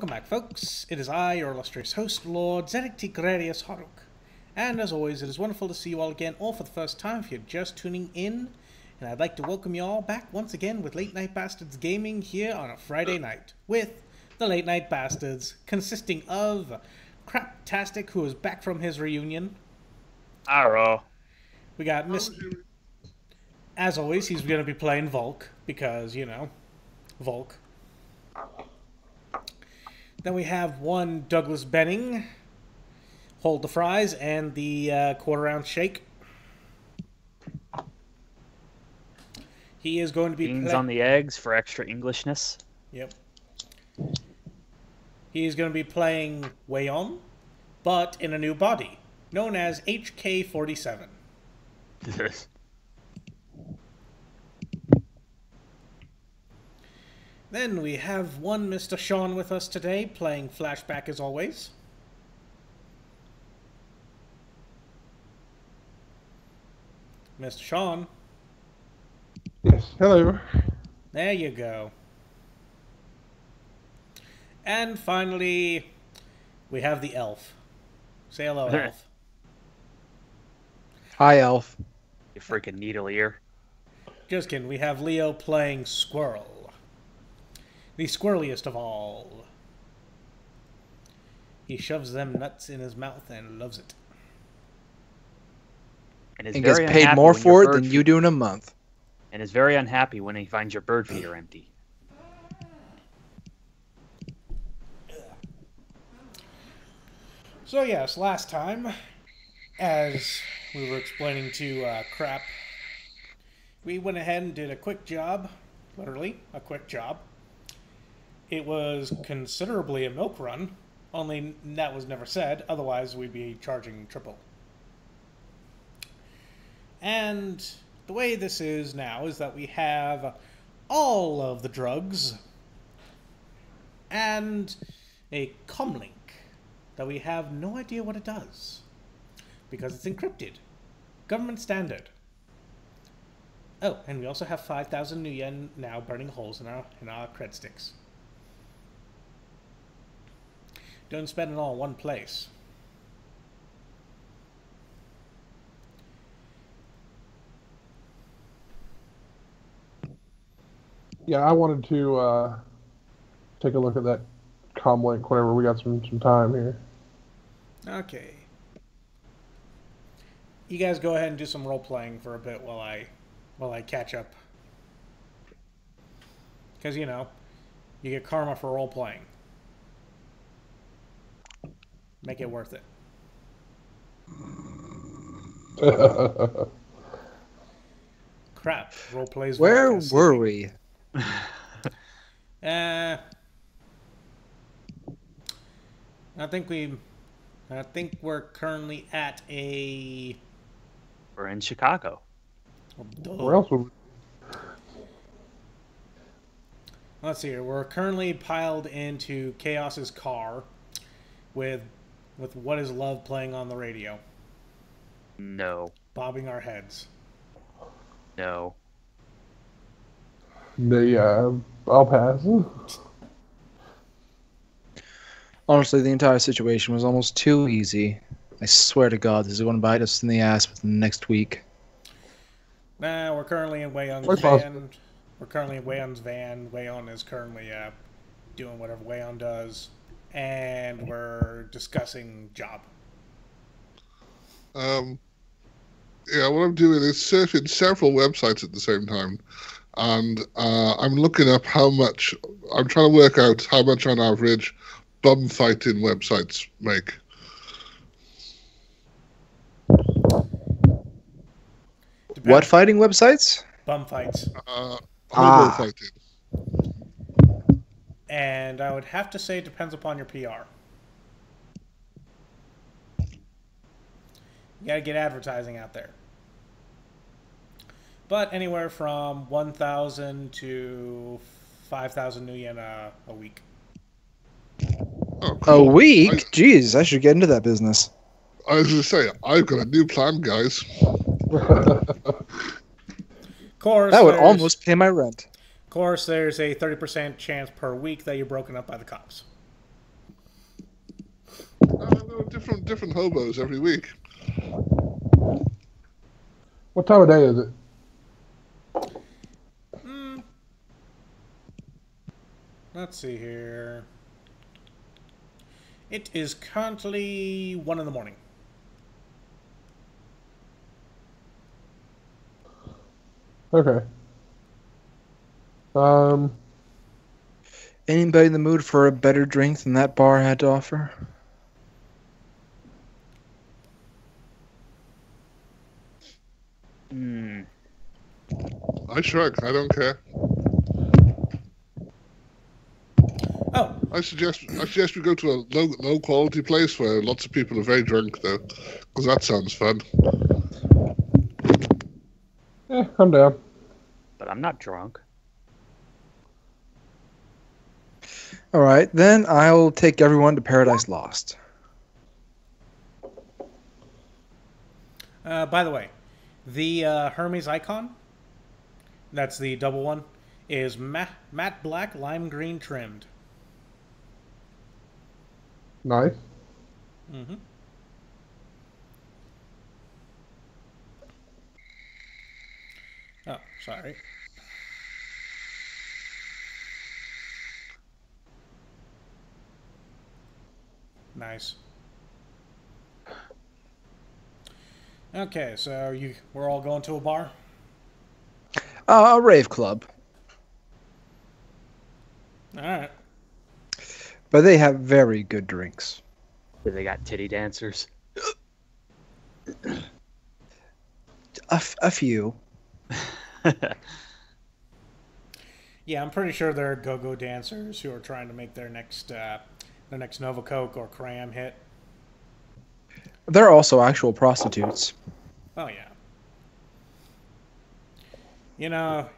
Welcome back, folks. It is I, your illustrious host, Lord Zedek Tigrarius Haruk. And as always, it is wonderful to see you all again, or for the first time if you're just tuning in. And I'd like to welcome you all back once again with Late Night Bastards Gaming here on a Friday night with the Late Night Bastards, consisting of Craptastic, who is back from his reunion. Arrow. We got Miss. As always, he's going to be playing Volk because, you know, Volk. Then we have one Douglas Benning, hold the fries, and the uh, quarter ounce shake. He is going to be Beans play- on the eggs for extra Englishness. Yep. He is going to be playing Wayon, but in a new body, known as HK47. Then we have one Mr. Shawn with us today, playing Flashback as always. Mr. Shawn, Yes, hello. there you go. And finally, we have the elf. Say hello, elf. Hi, Elf. you freaking needle ear. Just kidding, we have Leo playing Squirrel. The squirreliest of all. He shoves them nuts in his mouth and loves it. And is And gets paid more for it than feed- you do in a month. And is very unhappy when he finds your bird feeder empty. So yes, last time, as we were explaining to uh, Crap, we went ahead and did a quick job, literally a quick job. It was considerably a milk run, only that was never said. Otherwise, we'd be charging triple. And the way this is now is that we have all of the drugs and a comlink that we have no idea what it does because it's encrypted. Government standard. Oh, and we also have 5,000 new yen now burning holes in our in our cred sticks. Don't spend it all in one place. Yeah, I wanted to uh, take a look at that com link whenever we got some, some time here. Okay. You guys go ahead and do some role playing for a bit while I while I catch up. Cuz you know, you get karma for role playing. Make it worth it. Crap, role plays Where vodka. were we? Uh, I think we, I think we're currently at a. We're in Chicago. Where else would we? Let's see here. We're currently piled into Chaos's car, with, with what is love playing on the radio, No. bobbing our heads. No. The, uh, I'll pass. Honestly, the entire situation was almost too easy. I swear to God, this is going to bite us in the ass within the next week. Nah, we're currently in Wayon's van. possible. We're currently in Wayon's van. Wayon is currently uh, doing whatever Wayon does, and we're discussing job. Um, yeah, what I'm doing is surfing several websites at the same time, and uh, I'm looking up how much. I'm trying to work out how much on average bum fighting websites make. Depends- What fighting websites? Bum fights. Uh, Ah. fighting. And I would have to say it depends upon your PR. You gotta get advertising out there. But anywhere from 1,000 to 5,000 new yen a, a week. Oh, A week? I- Jeez, I should get into that business. I was going to say, I've got a new plan, guys. Of course, That would almost pay my rent. Of course, there's a 30% chance per week that you're broken up by the cops. Uh, there are different different hobos every week. What time of day is it? Hmm. Let's see here. It is currently one in the morning. Okay. Um, Anybody in the mood for a better drink than that bar had to offer? Hmm. I shrug. I don't care. Oh, I suggest I suggest we go to a low low quality place where lots of people are very drunk though, because that sounds fun. eh, I'm down. But I'm not drunk. All right, then I'll take everyone to Paradise Lost. uh, by the way, the uh, Hermes Ikon, that's the double one, is matte, matte black lime green trimmed. Nice. Mm-hmm. Oh, sorry. Nice. Okay, so you we're all going to a bar. Uh, a rave club, All right. but they have very good drinks. Do they got titty dancers? A, f- a few. Yeah, I'm pretty sure they're go-go dancers who are trying to make their next uh, their next Nova Coke or Cram hit. They're also actual prostitutes. Oh yeah. You know,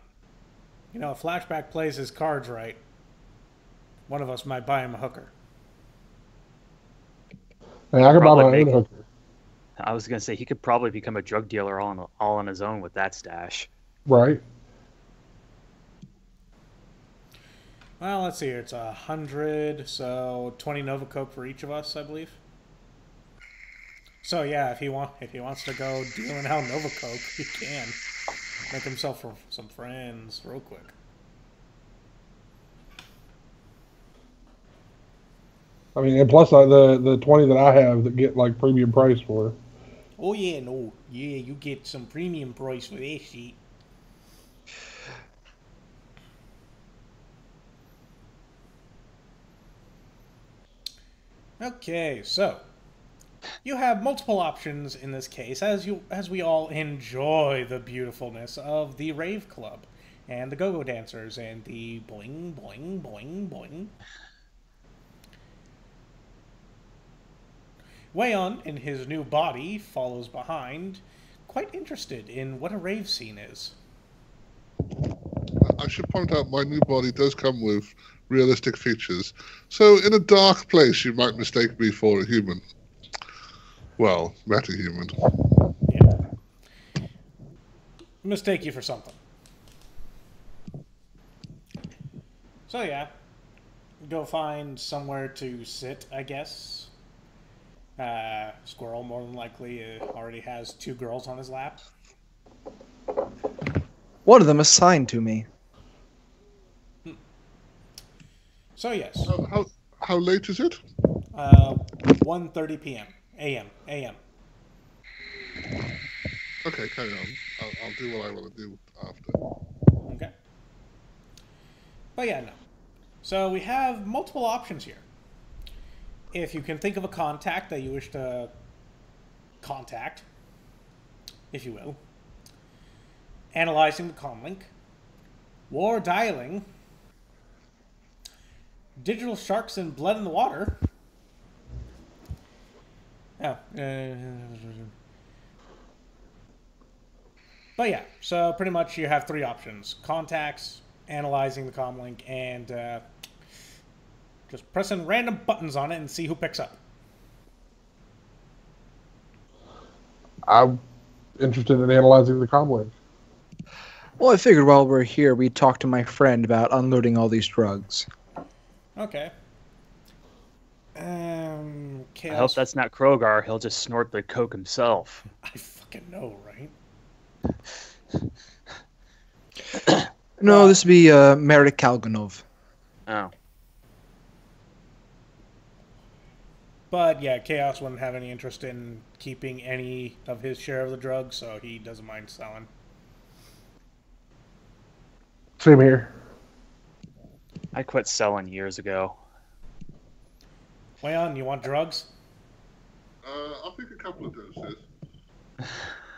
you know, if Flashback plays his cards right, one of us might buy him a hooker. Hey, I can buy Probably my own hooker. I was gonna say he could probably become a drug dealer all on all on his own with that stash. Right. Well, let's see here. It's a hundred, so twenty Nova Coke for each of us, I believe. So yeah, if he want, if he wants to go dealing out Nova Coke, he can make himself some friends real quick. I mean, and plus like the the twenty that I have that get like premium price for. Oh yeah, no, yeah, you get some premium price for that shit. Okay, so you have multiple options in this case, as you as we all enjoy the beautifulness of the rave club and the go-go dancers and the boing boing boing boing. Wayon, in his new body, follows behind, quite interested in what a rave scene is. I should point out my new body does come with realistic features. So in a dark place, you might mistake me for a human. Well, meta-human. Yeah. Mistake you for something. So yeah, go find somewhere to sit, I guess. Uh, Squirrel more than likely uh, already has two girls on his lap. One of them assigned to me. So yes, How, how, how late is it? uh, 1.30 p.m. a.m. a.m. Okay, carry on. I'll, I'll do what I want to do after. Okay. But yeah, no. So we have multiple options here. If you can think of a contact that you wish to contact, if you will, analyzing the comlink, war dialing, digital sharks and blood in the water. Oh, uh, but yeah, so pretty much you have three options: contacts, analyzing the comlink, and uh, just pressing random buttons on it and see who picks up. I'm interested in analyzing the comlink. Well, I figured while we're here, we'd talk to my friend about unloading all these drugs. Okay. Um, I chaos. hope that's not Krogar. He'll just snort the coke himself. I fucking know, right? No, this would be uh, Merrick Kalganov. Oh. But yeah, Chaos wouldn't have any interest in keeping any of his share of the drugs, so he doesn't mind selling. Same here. I quit selling years ago. Wayon, you want drugs? Uh, I'll take a couple of doses.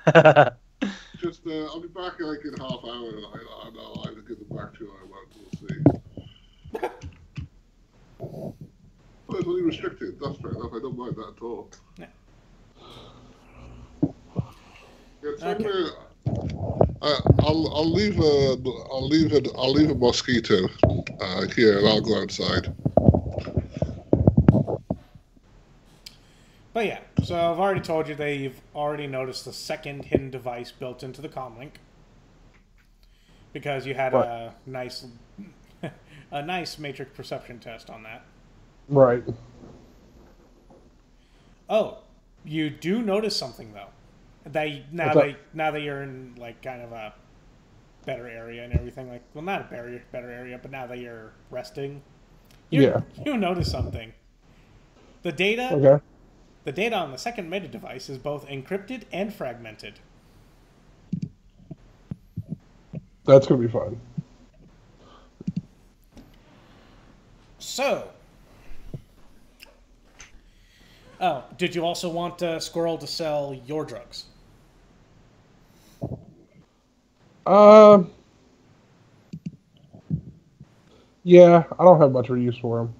Just, uh, I'll be back like in half hour. And I, I know I'll either give them back to you or I won't. We'll see. well, it's only restricted. That's fair enough. I don't mind that at all. Yeah. Yeah, so Okay. Uh, uh, I'll I'll leave a I'll leave a I'll leave a mosquito uh, here and I'll go outside. But yeah, so I've already told you that you've already noticed the second hidden device built into the comlink because you had What? a nice, a nice matrix perception test on that. Right. Oh, you do notice something though. That now What's up? that now that you're in like kind of a better area and everything, like well, not a better better area, but now that you're resting, you, Yeah. you notice something. The data, Okay. the data on the second meta device is both encrypted and fragmented. That's gonna be fun. So, oh, did you also want uh, Squirrel to sell your drugs? Um. Yeah, I don't have much of a use for them.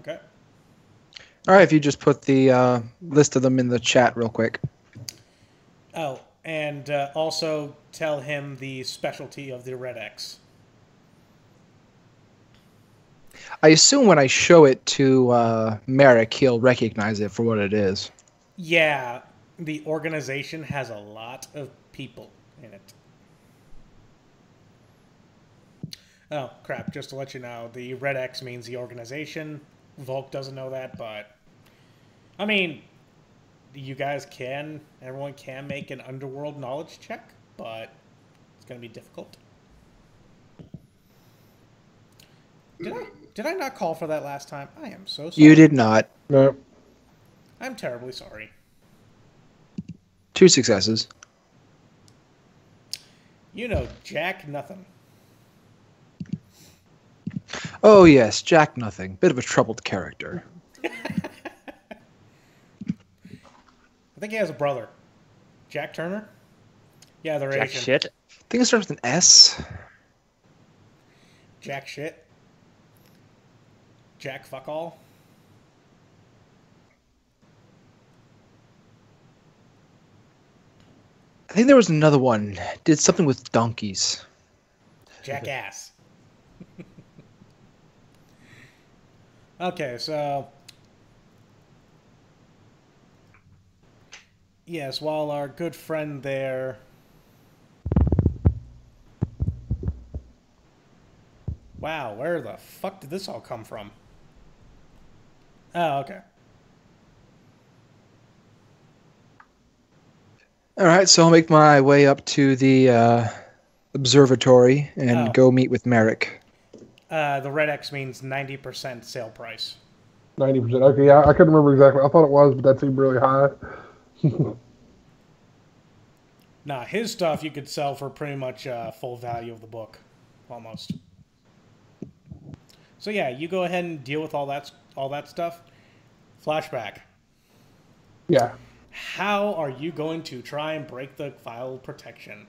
Okay. All right, if you just put the uh, list of them in the chat real quick. Oh, and uh, also tell him the specialty of the Red X. I assume when I show it to uh, Merrick, he'll recognize it for what it is. Yeah, the organization has a lot of people in it. Oh, crap. Just to let you know, the red X means the organization. Volk doesn't know that, but. I mean, you guys can, everyone can make an underworld knowledge check, but it's going to be difficult. Did I, did I not call for that last time? I am so sorry. You did not. No. I'm terribly sorry. Two successes. You know, Jack nothing. Oh yes, Jack Nothing. Bit of a troubled character. I think he has a brother. Jack Turner? Yeah, they're Jack Asian. shit. I think it starts with an S. Jack shit. Jack fuck all. I think there was another one. Did something with donkeys. Jackass. Okay, so. Yes, while our good friend there. Wow, where the fuck did this all come from? Oh, okay. All right, so I'll make my way up to the uh, observatory and Oh. go meet with Merrick. Uh, the red X means 90% sale price. Ninety percent. Okay, yeah, I couldn't remember exactly. I thought it was, but that seemed really high. Nah, his stuff you could sell for pretty much uh, full value of the book, almost. So yeah, you go ahead and deal with all that all that stuff. Flashback. Yeah. How are you going to try and break the file protection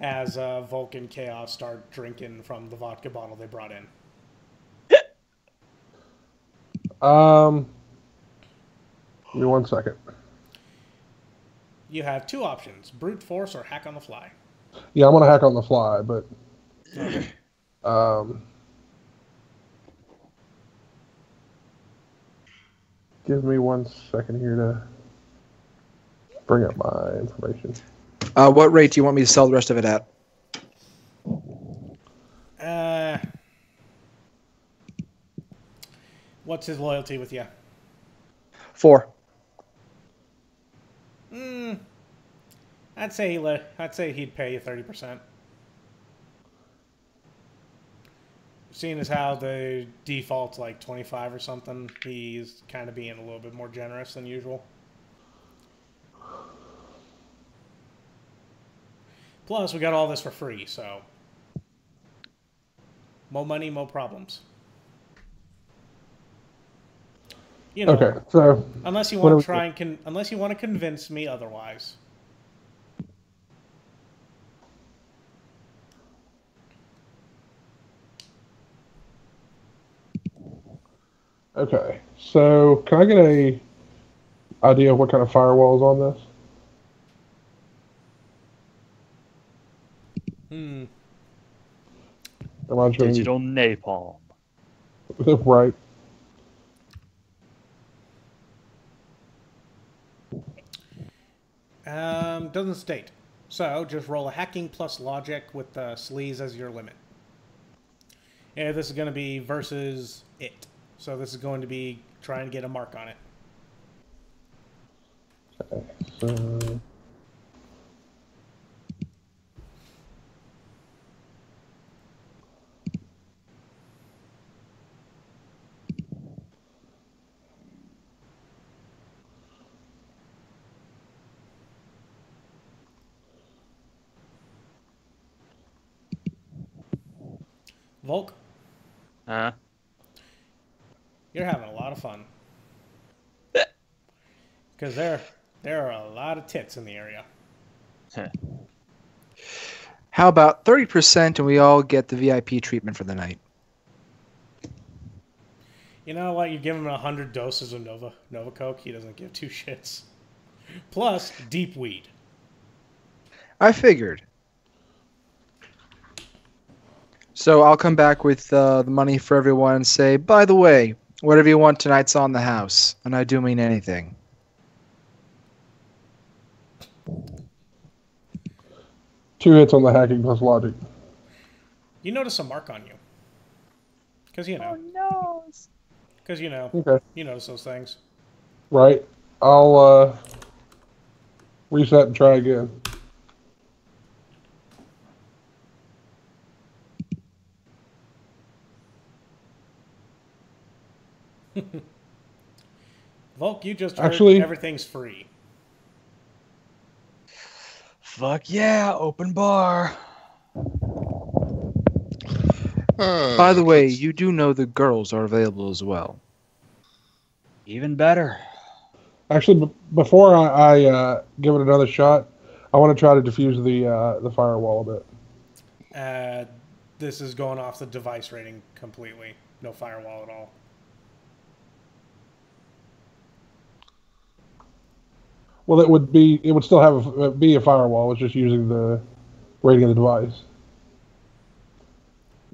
as uh, Volk and Chaos start drinking from the vodka bottle they brought in? Um. Give me one second. You have two options: brute force or hack on the fly. Yeah, I'm gonna hack on the fly, but um. Give me one second here to bring up my information. Uh, what rate do you want me to sell the rest of it at? Uh, what's his loyalty with you? Four. Mm, I'd say he let. I'd say he'd pay you thirty percent. Seeing as how the default's like twenty five or something, he's kind of being a little bit more generous than usual. Plus, we got all this for free, so more money, more problems. You know, Okay, so Unless you want to try and con- unless you want to convince me otherwise. okay, so can I get a idea of what kind of firewall is on this? Hmm. Am I doing- Digital napalm. right? Um, doesn't state. So just roll a hacking plus logic with the sleaze as your limit. And this is going to be versus it. So this is going to be trying to get a mark on it. So Volk, Uh, you're having a lot of fun. Because there, there are a lot of tits in the area. How about 30% and we all get the VIP treatment for the night? You know what? You give him a hundred doses of Nova Nova Coke, he doesn't give two shits. Plus deep weed. I figured. So I'll come back with uh, the money for everyone and say, by the way, whatever you want tonight's on the house. And I do mean anything. two hits on the hacking plus logic. You notice a mark on you. Because you know. Oh, no. Because you know. Okay, You notice those things. right. I'll uh, reset and try again. Volk, you just heard Actually- everything's free. Fuck yeah, open bar. Uh, By the way, you do know the girls are available as well. Even better. Actually, b- before I, I uh, give it another shot, I want to try to defuse the uh, the firewall a bit. Uh, this is going off the device rating completely. No firewall at all. Well, it would be it would still have a, uh, be a firewall. It's just using the rating of the device.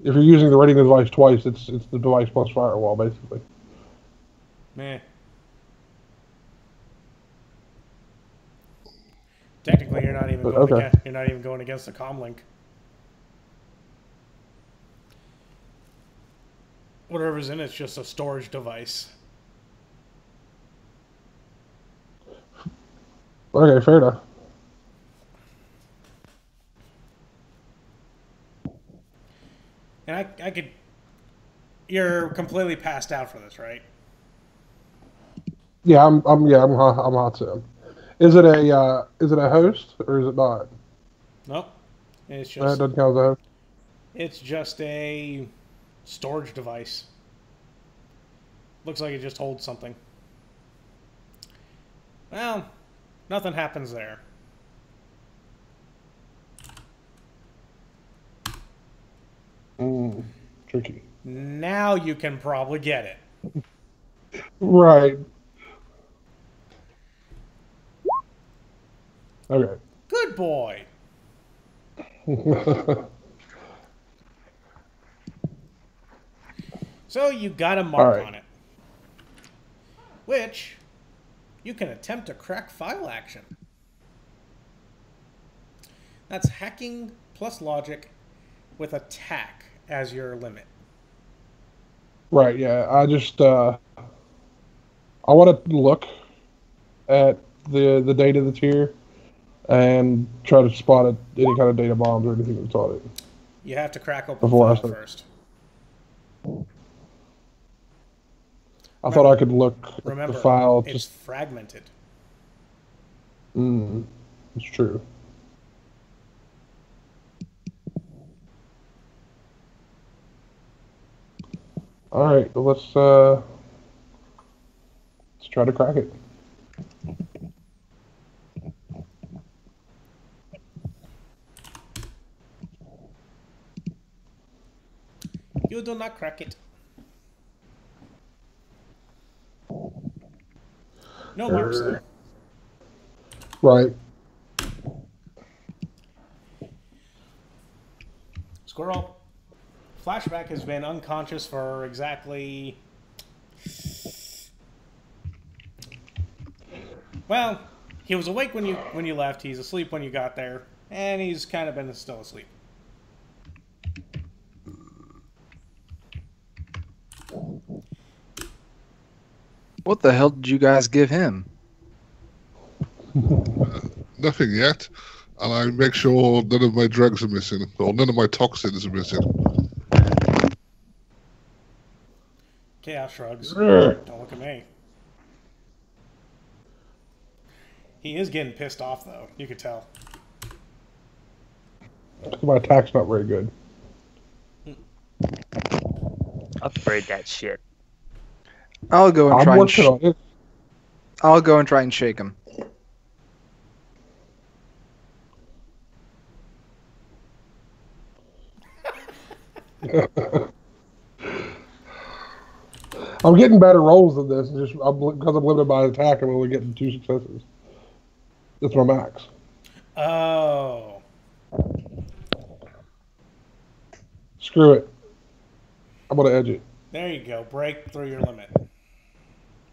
If you're using the rating of the device twice, it's it's the device plus firewall basically. Meh. Technically, you're not even But, going. okay. Against, you're not even going against the comlink. Whatever's in it's just a storage device. Okay, fair enough. And I, I could. You're completely passed out for this, right? Yeah, I'm I'm yeah I'm hot, I'm hot sim. Is it a uh, is it a host or is it not? Nope. It's just. That doesn't count as a host. it's just a storage device. Looks like it just holds something. Well, nothing happens there. Mm, tricky. Now you can probably get it. Right. Okay. Good boy. So you got a mark Alright. on it. Which you can attempt to crack file action. That's hacking plus logic with attack as your limit. right. Yeah. I just uh, I want to look at the the data that's here and try to spot it, any kind of data bombs or anything that's on it. You have to crack open Before the file first. I thought I could look Remember, the file. it's Just fragmented. mm, it's true. All right, well, let's uh, let's try to crack it. You do not crack it. No marks though. Right. Squirrel. Flashback has been unconscious for exactly. Well, he was awake when you when you left. He's asleep when you got there, and he's kind of been still asleep. What the hell did you guys give him? Nothing yet. And I make sure none of my drugs are missing, or none of my toxins are missing. Chaos shrugs. Don't look at me. He is getting pissed off though. You could tell. My attack's not very good. Upgrade that shit. I'll go and I'm try and sh- on it. I'll go and try and shake him. I'm getting better rolls than this. Just I'm, because I'm limited by attack, I'm only getting two successes. That's my max. Oh. Screw it. I'm gonna edge it. There you go. Break through your limit.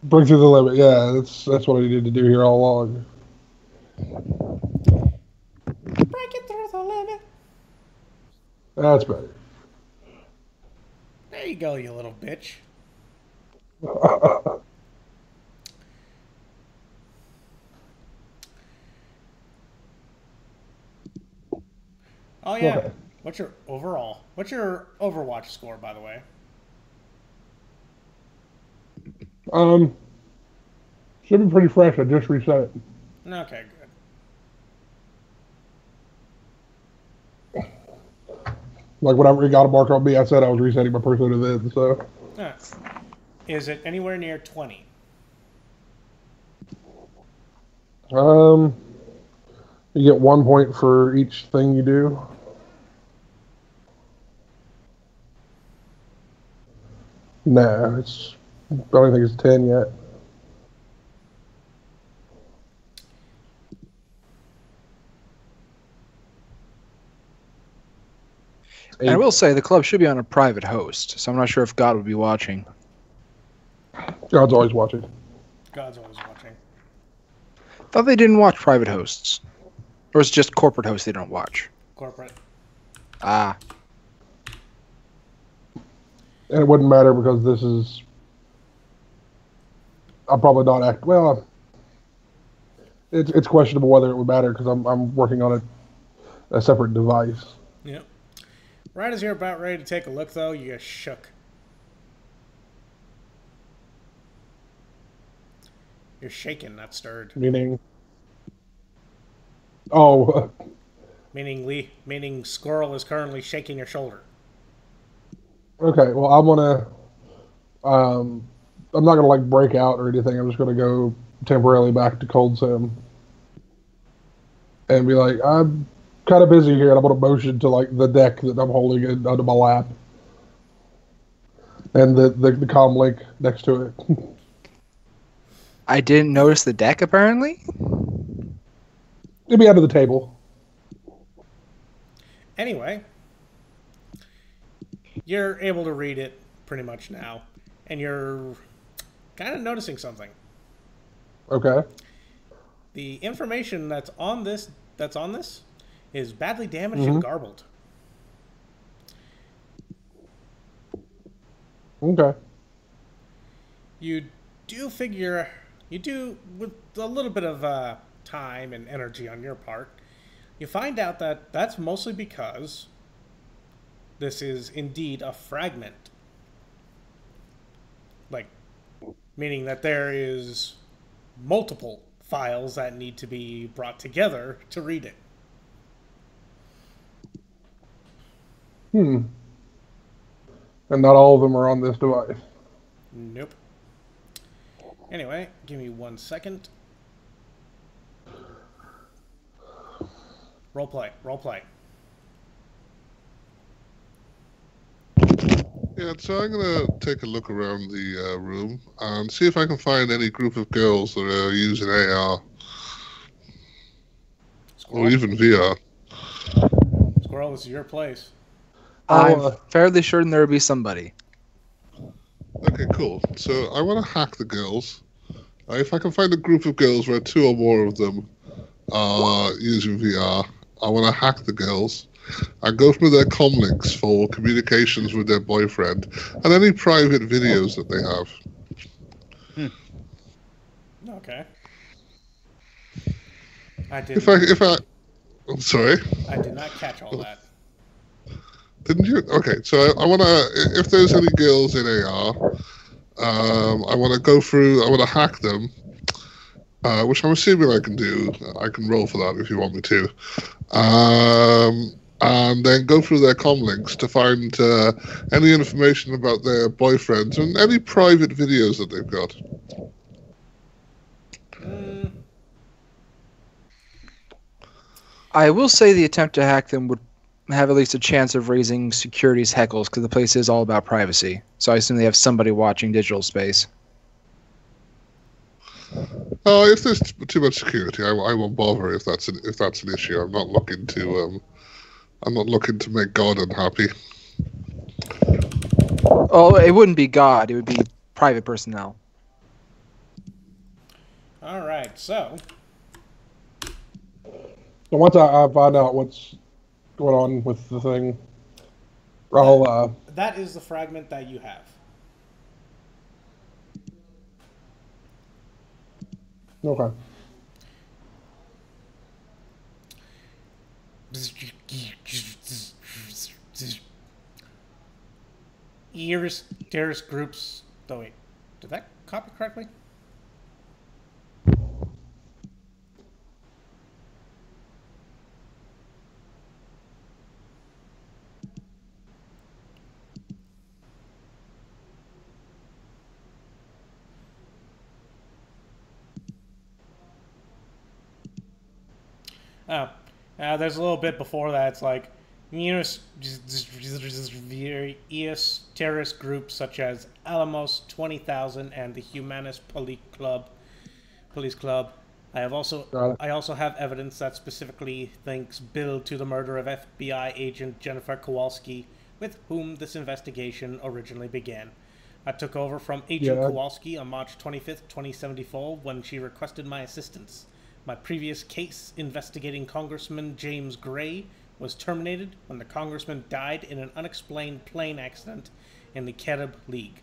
Bring through the limit. Yeah, that's that's what I needed to do here all along. Break it through the limit. That's better. There you go, you little bitch. Oh yeah. Okay. What's your overall? What's your Overwatch score, by the way? Um, should be pretty fresh. I just reset it. Okay, good. Like whenever it got a mark on me, I said I was resetting my persona then. So. Is it anywhere near twenty? um, you get one point for each thing you do. Nah, it's. I don't think it's ten yet. And I will say the club should be on a private host, so I'm not sure if God would be watching. God's always watching. God's always watching. Thought they didn't watch private hosts, or it's just corporate hosts they don't watch. Corporate. Ah, and it wouldn't matter because this is. I'm probably not act well. It's it's questionable whether it would matter because I'm I'm working on a, a separate device. Yep. Right as you're about ready to take a look, though, you get shook. You're shaking, not stirred. Meaning. Oh, Meaning Lee, meaning Squirrel is currently shaking your shoulder. okay. Well, I'm gonna. Um, I'm not gonna like break out or anything. I'm just gonna go temporarily back to cold sim. And be like, I'm kind of busy here, and I'm gonna motion to like the deck that I'm holding in, under my lap, and the the, the comm link next to it. I didn't notice the deck apparently. It'll be under the table. Anyway, you're able to read it pretty much now, and you're kind of noticing something. Okay. The information that's on this that's on this is badly damaged and garbled. Okay. You do figure you do with a little bit of uh, time and energy on your part. You find out that that's mostly because this is indeed a fragment. Like, meaning that there is multiple files that need to be brought together to read it. Hmm. And not all of them are on this device. Nope. Anyway, give me one second. Role play, role play. Yeah, so I'm gonna take a look around the uh, room and see if I can find any group of girls that are using AR or even VR. Squirrel, this is your place. I'll, I'm uh, fairly certain there will be somebody. Okay, cool. So I want to hack the girls. Uh, if I can find a group of girls where two or more of them are using VR, I want to hack the girls and go through their com links for communications with their boyfriend and any private videos that they have. Okay. I did. If I, if I, I'm sorry, I did not catch all that. didn't you? Okay, so I, I want to, if there's any girls in AR, um, I want to go through, I want to hack them, uh, which I'm assuming I can do. I can roll for that if you want me to. Um, and then go through their com links to find uh, any information about their boyfriends and any private videos that they've got. Mm, I will say the attempt to hack them would have at least a chance of raising security's heckles because the place is all about privacy. So I assume they have somebody watching digital space. Oh, if there's too much security, I, I won't bother if that's an, if that's an issue. I'm not looking to um, I'm not looking to make God unhappy. Oh, it wouldn't be God; it would be private personnel. all right, so So once I, I find out what's going on with the thing, I'll uh, that is the fragment that you have. okay. Ears, terrorist groups. Oh wait, did that copy correctly? Oh, uh, there's a little bit before that. It's like ES terrorist groups such as Alamos 20,000 and the Humanist Police Club. Police Club. I have also. I also have evidence that specifically links Bill to the murder of FBI agent Jennifer Kowalski, with whom this investigation originally began. I took over from Agent Yeah. Kowalski on March 25th, 2074, when she requested my assistance. My previous case investigating Congressman James Gray was terminated when the congressman died in an unexplained plane accident in the Carib League.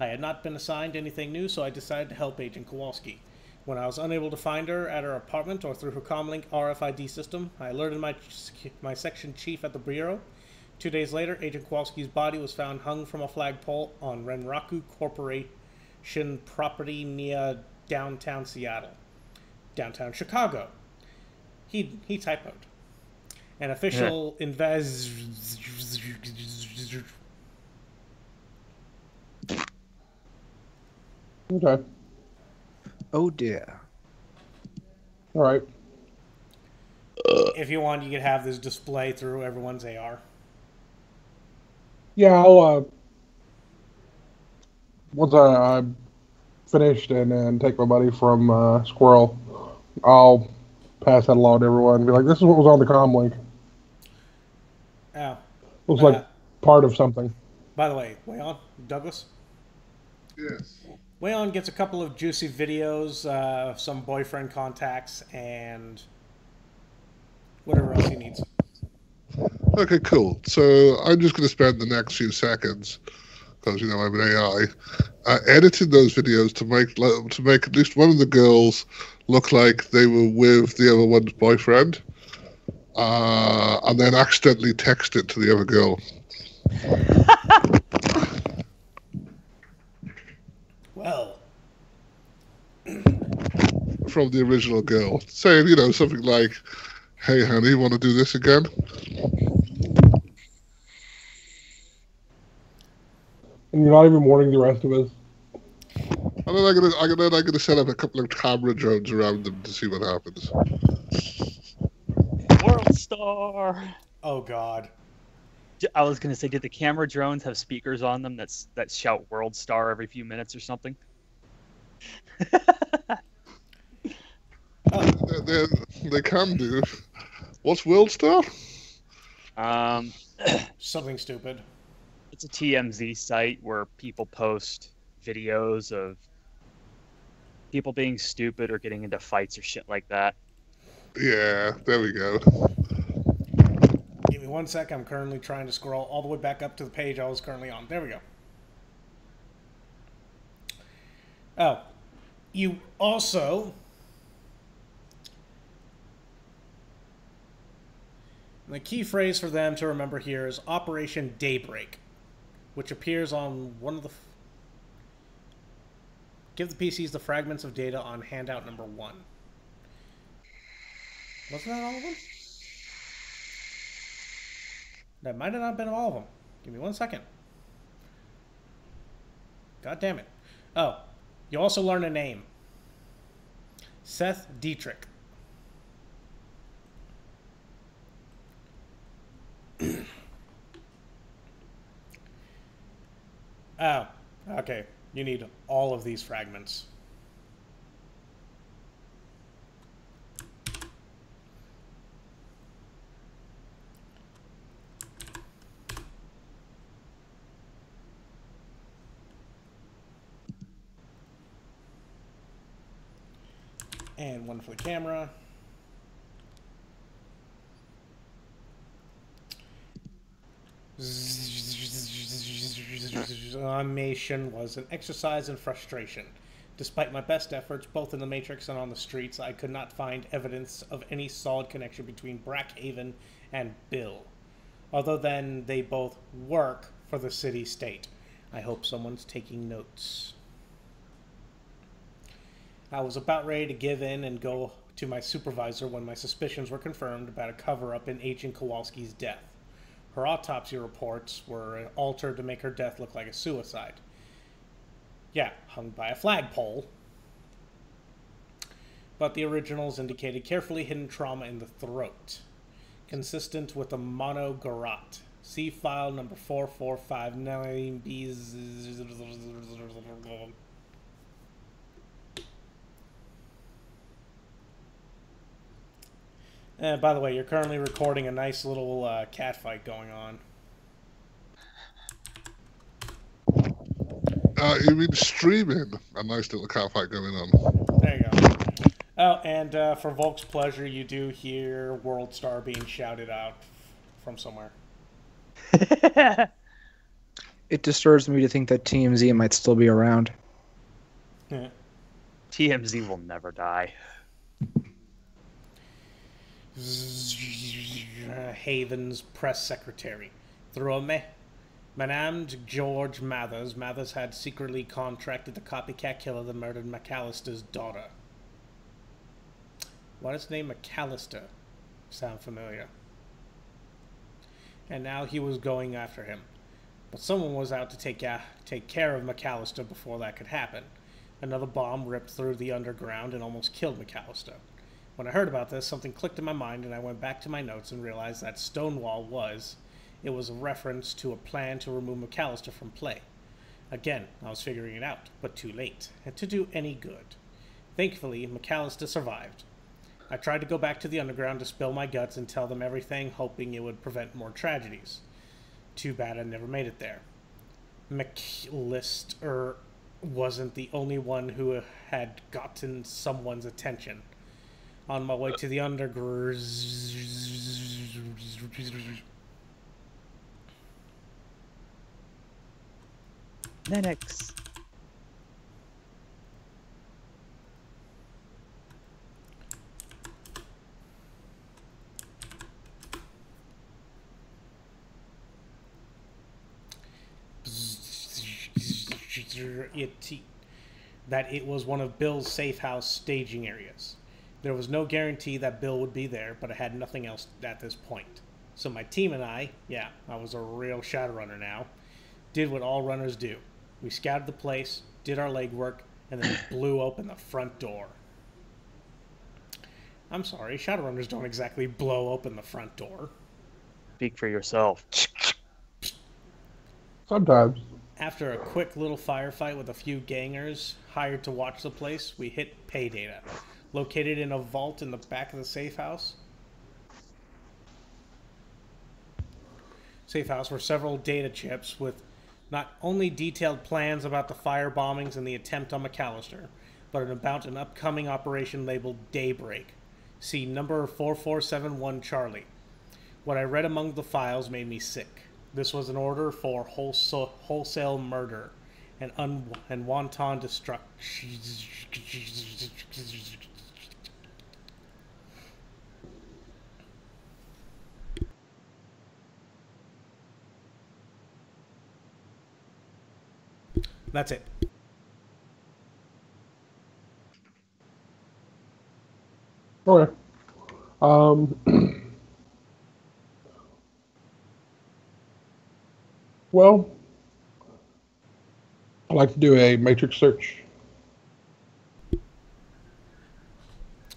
I had not been assigned anything new, so I decided to help Agent Kowalski. When I was unable to find her at her apartment or through her Comlink RFID system, I alerted my, my section chief at the bureau. Two days later, Agent Kowalski's body was found hung from a flagpole on Renraku Corporation property near downtown Seattle downtown Chicago. He he typoed. An official invest. Okay. Oh dear. All right. If you want, you could have this display through everyone's AR. Yeah, I'll uh, once I, I'm finished and, then take my buddy from uh, Squirrel, I'll pass that along to everyone and be like, "This is what was on the comm link. Oh, It was Uh, like part of something." by the way, Wayon, Douglas. Yes. Wayon gets a couple of juicy videos, uh, some boyfriend contacts, and whatever else he needs. Okay, cool. So I'm just going to spend the next few seconds, because you know I'm an AI, uh, edited those videos to make to make at least one of the girls look like they were with the other one's boyfriend, uh, and then accidentally text it to the other girl. Well, from the original girl, saying, you know, something like, "Hey, honey, want to do this again?" And you're not even warning the rest of us. And then I'm gonna, I'm gonna, I'm gonna set up a couple of camera drones around them to see what happens. World Star. oh god. I was gonna say, did the camera drones have speakers on them that's that shout "World Star" every few minutes or something? They, they, they can do. What's World Star? Um, Something stupid. it's a TMZ site where people post videos of people being stupid or getting into fights or shit like that. Yeah, there we go. Give me one sec. I'm currently trying to scroll all the way back up to the page I was currently on. There we go. Oh, you also. The key phrase for them to remember here is Operation Daybreak, which appears on one of the. Give the PCs the fragments of data on handout number one. Wasn't that all of them? That might have not been all of them. Give me one second. God damn it. Oh, you also learn a name Seth Dietrich. oh, okay. You need all of these fragments. and one for the camera. Animation was an exercise in frustration. Despite my best efforts, both in the Matrix and on the streets, I could not find evidence of any solid connection between Brackhaven and Bill. Other than they both work for the city state. I hope someone's taking notes. I was about ready to give in and go to my supervisor when my suspicions were confirmed about a cover up in Agent Kowalski's death. Her autopsy reports were altered to make her death look like a suicide. Yeah, hung by a flagpole. But the originals indicated carefully hidden trauma in the throat, consistent with a monogarrot. See file number 4459B. And by the way, you're currently recording a nice little uh, cat fight going on. Uh, you mean streaming? A nice little cat fight going on. There you go. Oh, and uh, for Volk's pleasure, you do hear World Star being shouted out from somewhere. It disturbs me to think that TMZ might still be around. Yeah. TMZ will never die. Uh, Haven's press secretary. Through a me. Manamed George Mathers, Mathers had secretly contracted the copycat killer that murdered McAllister's daughter. Why does the name McAllister sound familiar? And now he was going after him. But someone was out to take, a- take care of McAllister before that could happen. Another bomb ripped through the underground and almost killed McAllister. When I heard about this, something clicked in my mind, and I went back to my notes and realized that Stonewall was. It was a reference to a plan to remove McAllister from play. Again, I was figuring it out, but too late, and to do any good. Thankfully, McAllister survived. I tried to go back to the underground to spill my guts and tell them everything, hoping it would prevent more tragedies. Too bad I never made it there. McAllister wasn't the only one who had gotten someone's attention on my way to the underground. Linux. It, that it was one of Bill's safe house staging areas. There was no guarantee that Bill would be there, but I had nothing else at this point. So my team and I, yeah, I was a real Shadowrunner now, did what all runners do. We scouted the place, did our legwork, and then blew open the front door. I'm sorry, Shadowrunners don't exactly blow open the front door. Speak for yourself. Sometimes. After a quick little firefight with a few gangers hired to watch the place, we hit pay data. Located in a vault in the back of the safe house. Safe house were several data chips with not only detailed plans about the fire bombings and the attempt on McAllister, but about an upcoming operation labeled Daybreak. See number 4471 Charlie. What I read among the files made me sick. This was an order for wholesale, wholesale murder and, un- and wanton destruction. That's it. Okay. Um, well, I'd like to do a matrix search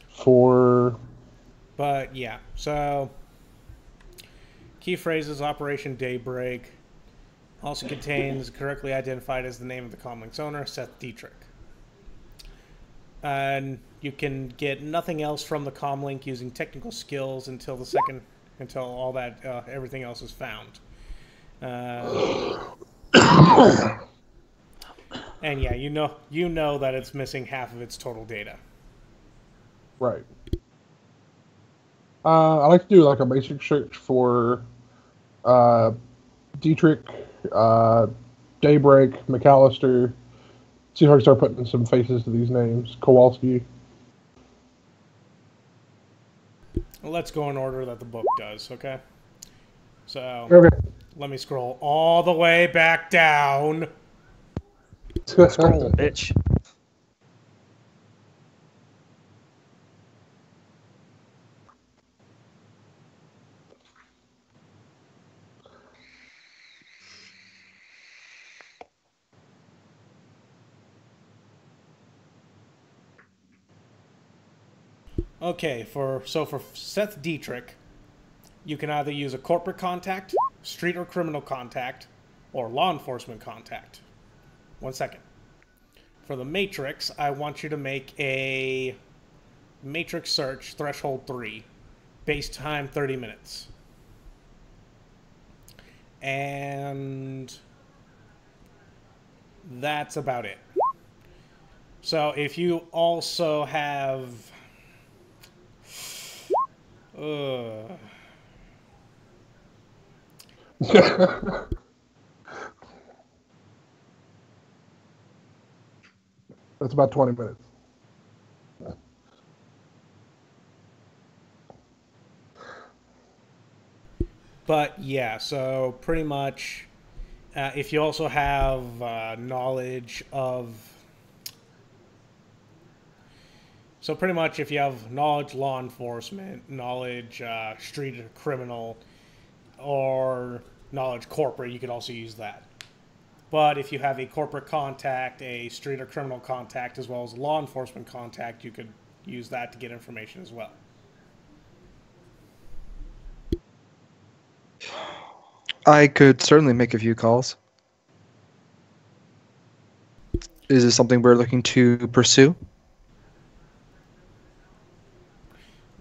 for. But yeah, so key phrases Operation Daybreak also contains correctly identified as the name of the comlink's owner, Seth Dietrich. And you can get nothing else from the comlink using technical skills until the second, until all that uh, everything else is found. Uh, and yeah, you know, you know that it's missing half of its total data. Right. Uh, I like to do like a basic search for uh, Dietrich, uh, Daybreak, McAllister. See if I can start putting some faces to these names. Kowalski. Let's go in order that the book does, okay? So Okay. let me scroll all the way back down. Scroll, bitch. Okay, for so for Seth Dietrich, you can either use a corporate contact, street or criminal contact, or law enforcement contact. One second. For the Matrix, I want you to make a Matrix search threshold 3, base time 30 minutes. And that's about it. So if you also have That's about 20 minutes. but yeah, so pretty much, uh, if you also have uh, knowledge of, so pretty much if you have knowledge law enforcement, knowledge uh, street criminal, or knowledge corporate, you could also use that. But if you have a corporate contact, a street or criminal contact, as well as law enforcement contact, you could use that to get information as well. I could certainly make a few calls. Is this something we're looking to pursue?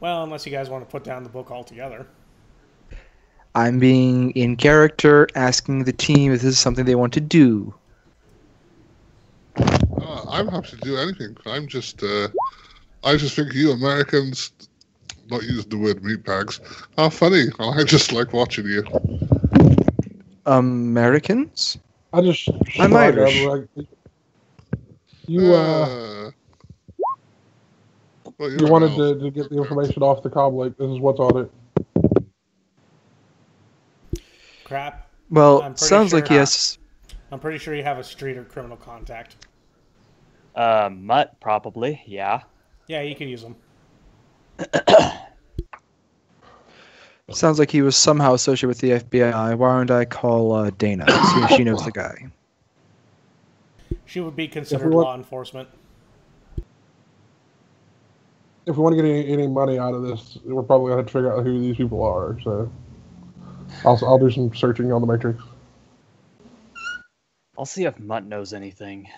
Well, unless you guys want to put down the book altogether. I'm being in character, asking the team if this is something they want to do. Uh, I'm happy to do anything. I'm just, uh, I just think you Americans, not using the word meatbags, are funny. I just like watching you. Americans? I just. I'm shrug. Irish. like, you uh, Well, you're you an wanted to, to get the information off the comlink. This is what's on it. Crap. Well, sounds sure like yes. I'm pretty sure you have a street or criminal contact. Uh, Mutt, probably. Yeah. Yeah, you can use them. Sounds like he was somehow associated with the FBI. Why don't I call uh, Dana? See if she knows the guy. She would be considered law enforcement. If we want to get any, any money out of this, we're probably going to have to figure out who these people are. So I'll, I'll do some searching on the Matrix. I'll see if Mutt knows anything.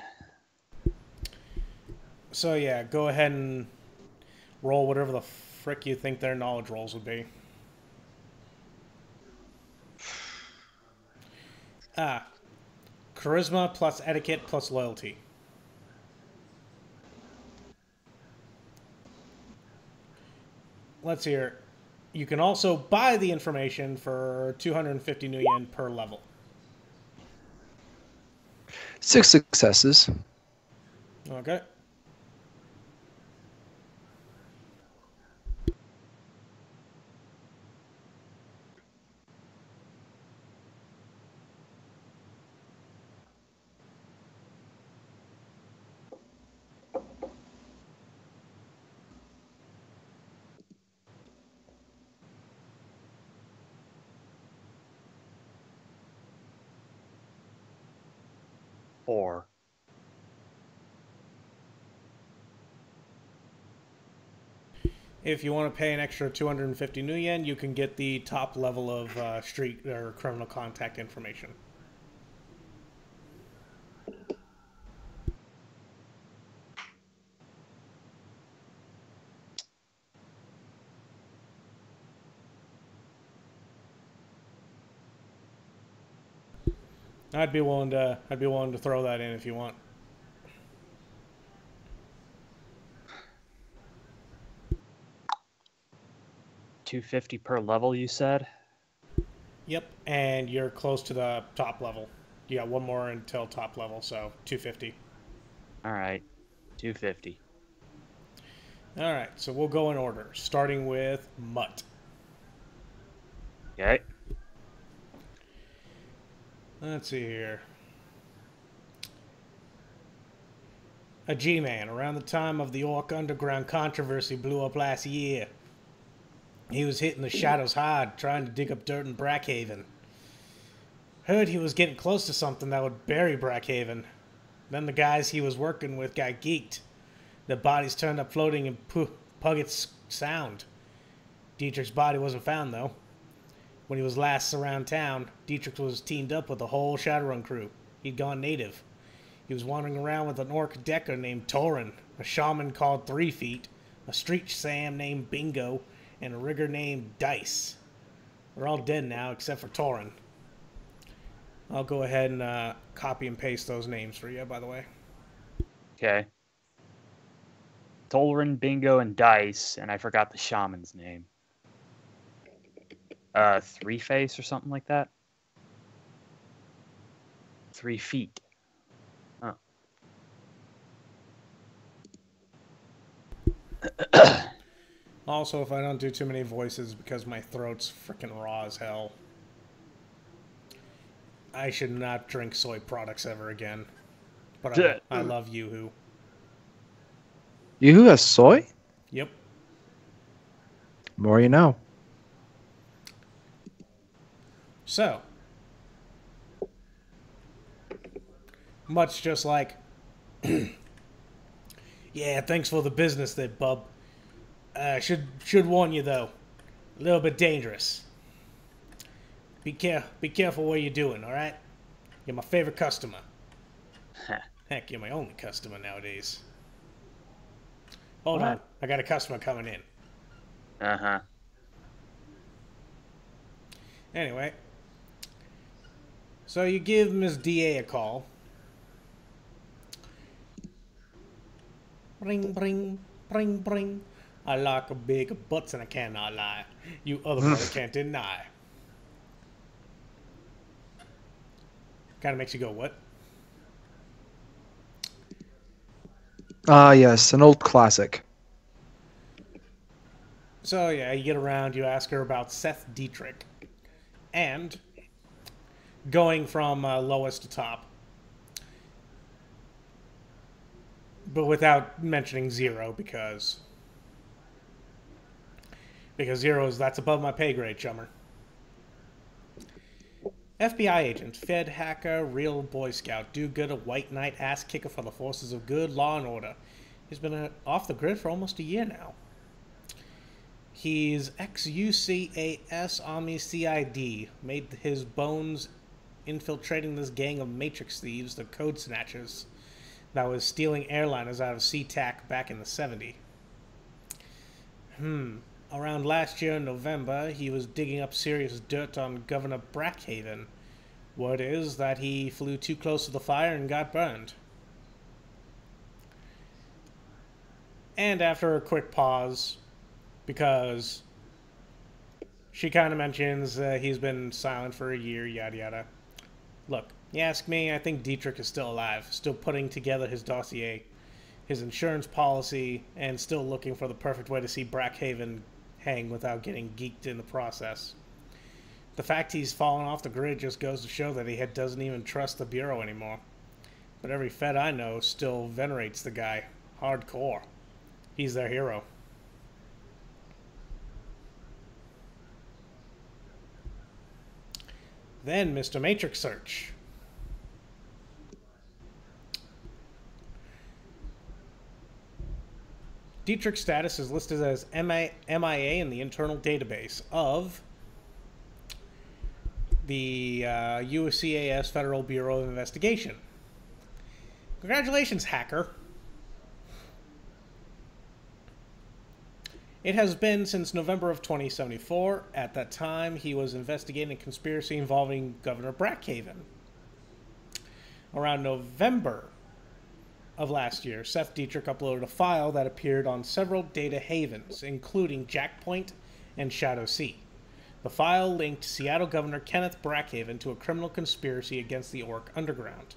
So yeah, go ahead and roll whatever the frick you think their knowledge rolls would be. Ah, charisma plus etiquette plus loyalty. Let's hear. You can also buy the information for 250 new yen per level. Six successes. Okay. Four. If you want to pay an extra 250 new yen, you can get the top level of uh, street or criminal contact information. I'd be willing to. I'd be willing to throw that in if you want. Two fifty per level. You said. Yep, and you're close to the top level. You got one more until top level, so 250. All right. Two fifty. All right, so we'll go in order, starting with Mutt. Okay. Let's see here. A G-Man, around the time of the Orc Underground controversy blew up last year. He was hitting the shadows hard, trying to dig up dirt in Brackhaven. Heard he was getting close to something that would bury Brackhaven. Then the guys he was working with got geeked. Their bodies turned up floating in Puggett's Sound. Dietrich's body wasn't found, though. When he was last around town, Dietrich was teamed up with the whole Shadowrun crew. He'd gone native. He was wandering around with an orc decker named Torin, a shaman called Three Feet, a street Sam named Bingo, and a rigger named Dice. They're all dead now except for Torin. I'll go ahead and uh, copy and paste those names for you, by the way. Okay. Torin, Bingo, and Dice, and I forgot the shaman's name. Uh, Three Face or something like that. Three Feet. Also, if I don't do too many voices because my throat's freaking raw as hell, I should not drink soy products ever again. But I, I love YooHoo. You who has soy? Yep. More you know. So, much just like, yeah, thanks for the business there, bub. Uh, should should warn you though, a little bit dangerous. Be care be careful what you're doing, all right? You're my favorite customer. Heck, you're my only customer nowadays. Hold on, I got a customer coming in. Uh huh. Anyway, so you give Miss DA a call. Bring, bring, bring, bring. I like big butts and I cannot lie. You other hmm. brothers can't deny. Kind of makes you go, what? Ah, uh, yes, an old classic. So, yeah, you get around, you ask her about Seth Dietrich. And going from uh, lowest to top. But without mentioning zero, because because zeros, that's above my pay grade, chummer. FBI agent, Fed hacker, real Boy Scout, do good, a white knight, ass kicker for the forces of good, law and order. He's been uh, off the grid for almost a year now. He's ex UCAS Army CID, made his bones infiltrating this gang of Matrix thieves, the Code Snatchers, that was stealing airliners out of SeaTac back in the 70s. Hmm. Around last year in November, he was digging up serious dirt on Governor Brackhaven. Word is that he flew too close to the fire and got burned. And after a quick pause, because she kind of mentions uh, he's been silent for a year, yada yada. Look, you ask me, I think Dietrich is still alive, still putting together his dossier, his insurance policy, and still looking for the perfect way to see Brackhaven hang without getting geeked in the process. The fact he's fallen off the grid just goes to show that he doesn't even trust the Bureau anymore. But every Fed I know still venerates the guy. Hardcore. He's their hero. Then Mr. Matrix Search. Dietrich's status is listed as MIA in the internal database of the uh, UCAS Federal Bureau of Investigation. Congratulations, hacker. It has been since November of 2074. At that time, he was investigating a conspiracy involving Governor Brackhaven. Around November of last year, Seth Dietrich uploaded a file that appeared on several data havens, including Jackpoint and Shadow Sea. The file linked Seattle Governor Kenneth Brackhaven to a criminal conspiracy against the Orc Underground.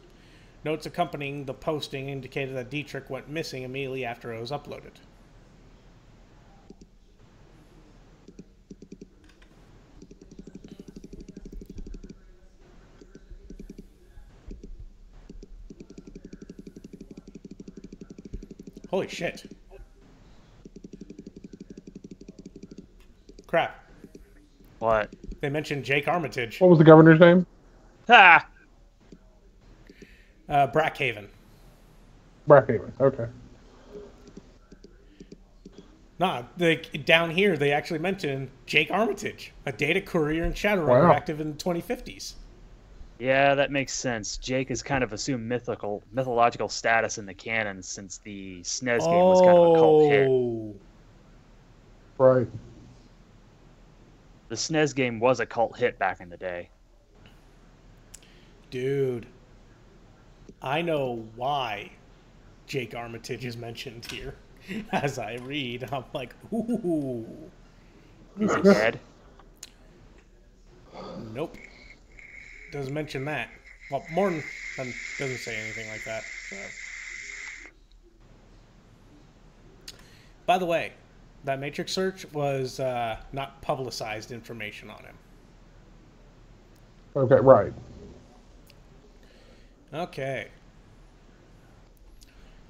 Notes accompanying the posting indicated that Dietrich went missing immediately after it was uploaded. Holy shit. Crap. What? They mentioned Jake Armitage. What was the governor's name? Ha! Uh, Brackhaven. Brackhaven. Okay. Nah, they, down here they actually mentioned Jake Armitage, a data courier and Shadowrunner Wow. active in the 2050s. Yeah, that makes sense. Jake has kind of assumed mythical, mythological status in the canon since the SNES game was kind of a cult hit. Oh. Right. The SNES game was a cult hit back in the day. Dude, I know why Jake Armitage is mentioned here. As I read, I'm like, ooh. Is he dead? Nope. Doesn't mention that. Well, Morton doesn't doesn't say anything like that. So. By the way, that Matrix search was uh, not publicized information on him. Okay. Right. Okay.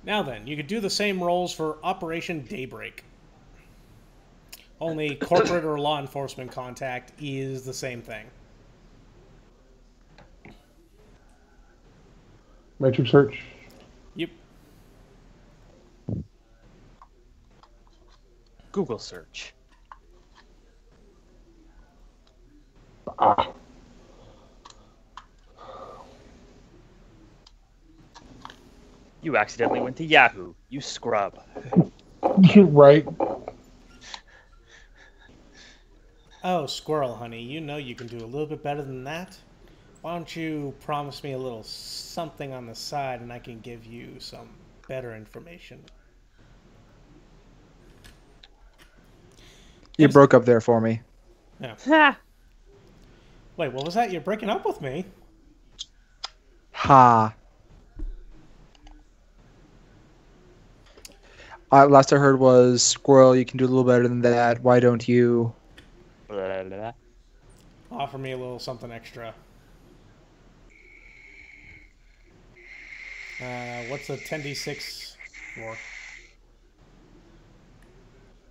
Now then, you could do the same roles for Operation Daybreak. Only corporate or law enforcement contact is the same thing. Matrix search. Yep. Google search. Ah. You accidentally went to Yahoo. You scrub. You're right. Oh, Squirrel Honey, you know you can do a little bit better than that. Why don't you promise me a little something on the side and I can give you some better information? You broke up there for me. Yeah. Wait, what was that? You're breaking up with me? Ha. Uh, last I heard was Squirrel. You can do a little better than that. Why don't you? Blah, blah, blah. Offer me a little something extra. Uh, what's a 10d6 Or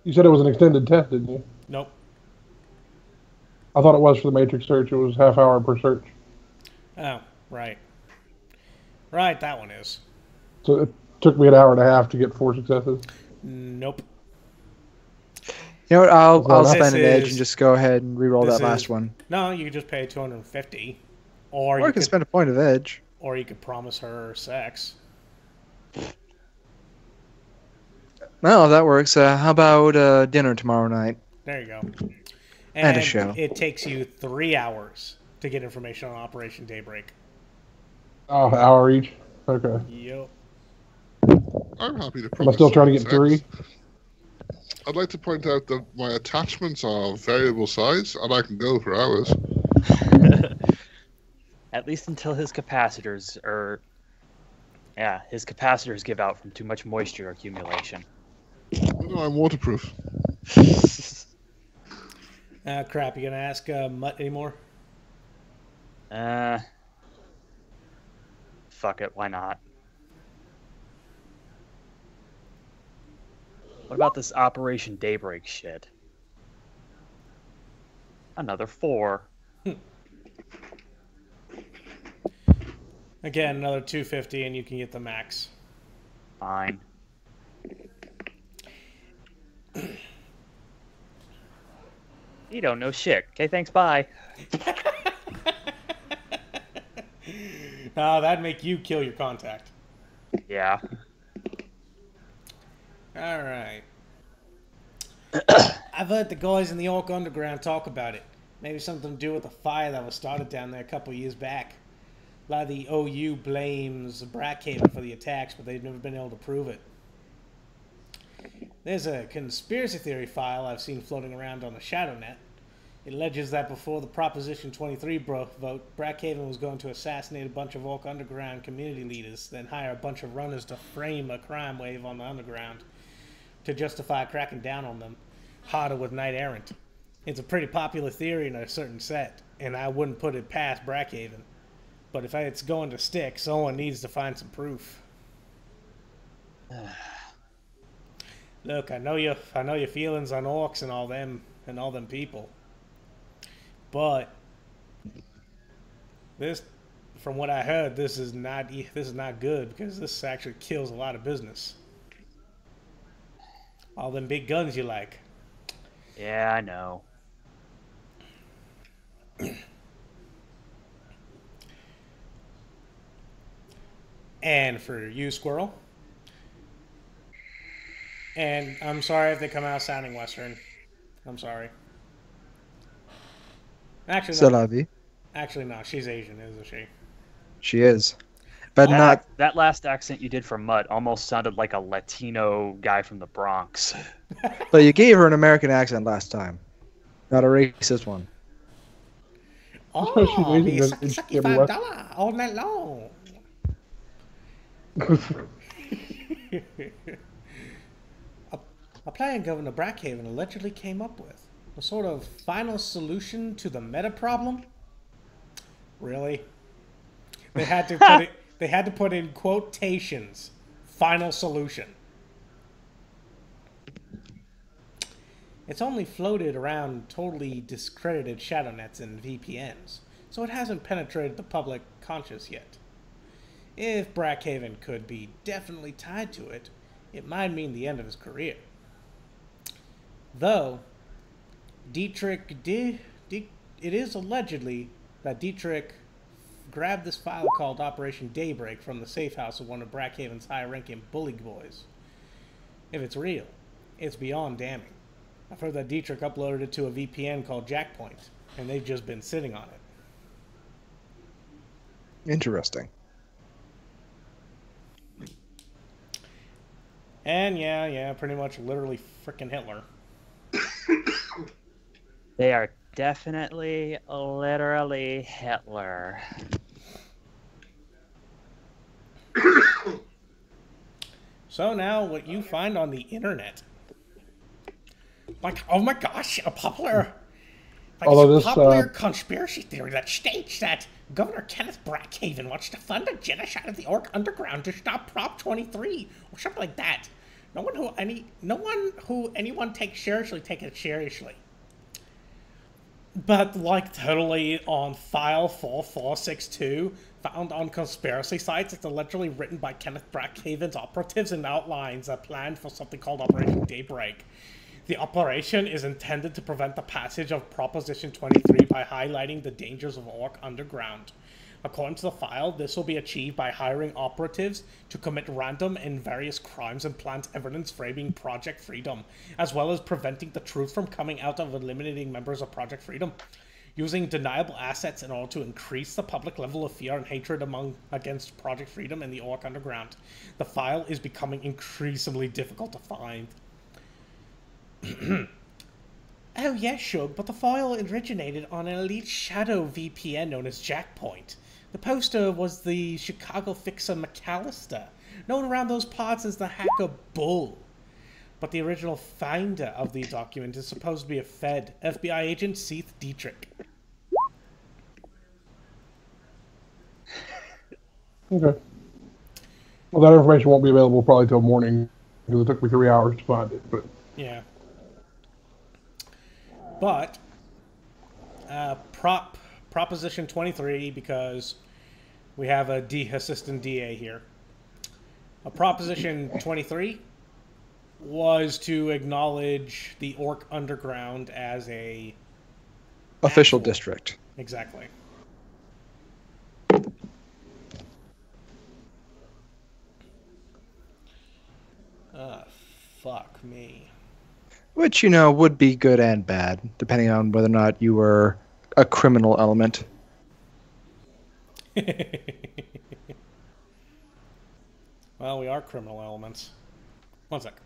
You said it was an extended test, didn't you? nope. I thought it was for the matrix search. It was half hour per search. Oh, right. Right, that one is. So it took me an hour and a half to get four successes. Nope. You know what? I'll I'll this spend an edge is- and just go ahead and re-roll that last is- one. No, you could just pay 250. Or, Or you I can could, spend a point of edge. Or you could promise her sex. Well, that works. Uh, how about uh, dinner tomorrow night? There you go. And a show. It takes you three hours to get information on Operation Daybreak. Oh, hour each. Okay. Yep. I'm happy to. Am I promise still trying to get sex. three? I'd like to point out that my attachments are variable size, and I can go for hours. At least until his capacitors are. Yeah, his capacitors give out from too much moisture accumulation. No, I'm waterproof. Ah, crap. You gonna ask uh, Mutt anymore? Uh. Fuck it, why not? What about this Operation Daybreak shit? Another four. Again, another 250 and you can get the max. Fine. You don't know shit. Okay, thanks, bye. Ah, that'd make you kill your contact. Yeah. All right. I've heard the guys in the Orc Underground talk about it. Maybe something to do with the fire that was started down there a couple years back. A lot of the OU blames Brackhaven for the attacks, but they've never been able to prove it. There's a conspiracy theory file I've seen floating around on the ShadowNet. It alleges that before the Proposition 23 bro- vote, Brackhaven was going to assassinate a bunch of Orc Underground community leaders, then hire a bunch of runners to frame a crime wave on the Underground to justify cracking down on them harder with Knight Errant. It's a pretty popular theory in a certain set, and I wouldn't put it past Brackhaven. But if it's going to stick, someone needs to find some proof. Look, I know your I know your feelings on orcs and all them and all them people. But this from what I heard, this is not this is not good because this actually kills a lot of business. All them big guns you like. Yeah, I know. And for you, Squirrel. And I'm sorry if they come out sounding Western. I'm sorry. Actually, C'est no. la. Actually, no. She's Asian, isn't she? She is. But That, not. that last accent you did for Mutt almost sounded like a Latino guy from the Bronx. But you gave her an American accent last time. Not a racist one. Oh, she's Asian, be then sucky, it's sucky five what? all night long. A, a plan Governor Brackhaven allegedly came up with. A sort of final solution to the meta problem? Really? They had to put it they had to put in quotations. Final solution. It's only floated around totally discredited shadow nets and VPNs, so it hasn't penetrated the public conscious yet. If Brackhaven could be definitely tied to it, it might mean the end of his career. Though, Dietrich did, it is allegedly that Dietrich grabbed this file called Operation Daybreak from the safe house of one of Brackhaven's high-ranking bully boys. If it's real, it's beyond damning. I've heard that Dietrich uploaded it to a VPN called Jackpoint, and they've just been sitting on it. Interesting. And yeah, yeah, pretty much literally frickin' Hitler. They are definitely literally Hitler. So now, what you find on the internet, like, oh my gosh, a popular, like Although it's a this, popular uh, conspiracy theory that states that Governor Kenneth Brackhaven wants to fund a genocide of the Orc Underground to stop Prop 23 or something like that. No one who any no one who anyone takes seriously take it seriously. But like totally on file 4462, found on conspiracy sites, it's allegedly written by Kenneth Brackhaven's operatives and outlines a plan for something called Operation Daybreak. The operation is intended to prevent the passage of Proposition 23 by highlighting the dangers of Orc Underground. According to the file, this will be achieved by hiring operatives to commit random and various crimes and plant evidence framing Project Freedom, as well as preventing the truth from coming out of eliminating members of Project Freedom. Using deniable assets in order to increase the public level of fear and hatred among against Project Freedom and the Orc Underground. The file is becoming increasingly difficult to find. oh yes, Shug, but the file originated on an elite shadow VPN known as Jackpoint. The poster was the Chicago fixer McAllister, known around those parts as the hacker Bull. But the original finder of the document is supposed to be a Fed, FBI agent Seth Dietrich. Okay. Well, that information won't be available probably till morning because it took me three hours to find it. But Yeah. But uh, prop proposition 23 because we have a D assistant DA here. A proposition 23 was to acknowledge the Orc Underground as a Official Actual. district. exactly. Uh, fuck me. Which, you know, would be good and bad, depending on whether or not you were a criminal element. well, we are criminal elements. One sec.